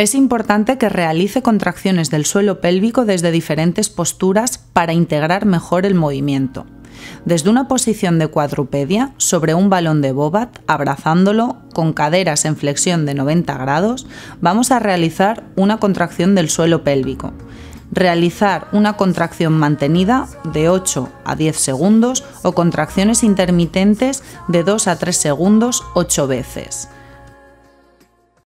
Es importante que realice contracciones del suelo pélvico desde diferentes posturas para integrar mejor el movimiento. Desde una posición de cuadrupedia, sobre un balón de bobat, abrazándolo, con caderas en flexión de 90 grados, vamos a realizar una contracción del suelo pélvico. Realizar una contracción mantenida de 8 a 10 segundos o contracciones intermitentes de 2 a 3 segundos 8 veces.